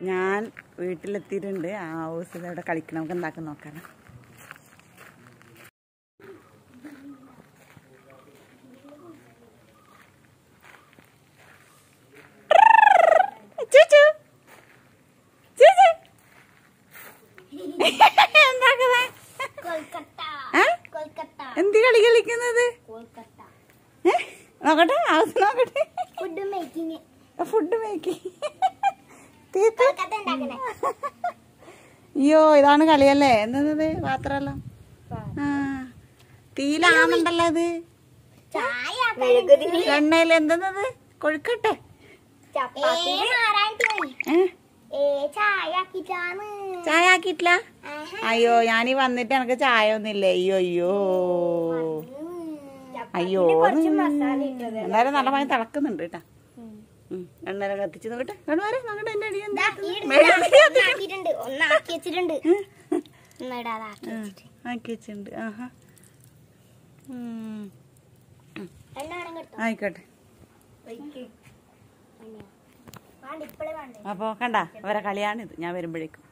ഞാൻ വീട്ടിലെത്തിയിട്ടുണ്ട് ആ ഹൗസിൽ അവിടെ കളിക്കണം നമുക്ക് എന്താക്കാൻ നോക്കാം ചൂച്ചു. ചൂച്ചു. എന്താക്കുന്നെ? കൊൽക്കത്ത ഏ? കൊൽക്കത്ത എന്ത് കളി കളിക്കുന്നത്? നോക്കട്ടെ ഹൗസ് നോക്കട്ടെ ഫുഡ് മേക്കിംഗ് ഫുഡ് മേക്കി തീർത്ത് കൊൽക്കത്ത ഉണ്ടാക്കണേ അയ്യോ ഇതാണ് കളിയല്ലേ? എന്നത് പാത്രല്ല ആ അത് എണ്ണയിൽ എന്തെന്നത് കൊഴുക്കട്ടെ. ചായ ആക്കിട്ടില്ല അയ്യോ ഞാനീ വന്നിട്ട് എനിക്ക് ചായ ഒന്നുമില്ല അയ്യോ. അയ്യോ അയ്യോ എന്നാലും നല്ല പണി തിളക്കുന്നുണ്ട് കേട്ടാ. എണ്ണ കത്തിച്ച് നോക്കട്ടെ. കണ്ടുവരെ നോക്കട്ടെ എന്റെ അടി ആക്കി വെച്ചിട്ടുണ്ട്. ഒന്നിടാതെ ആക്കി വെച്ചിട്ട്. ആക്കി വെച്ചിട്ടുണ്ട്. ആഹാ. ആയിക്കോട്ടെ. വേണ്ട ഇപ്പളേ വേണ്ടേ. അപ്പോൾ കണ്ട അവരെ കളിയാണിത്. ഞാൻ വരുമ്പോഴേക്കും.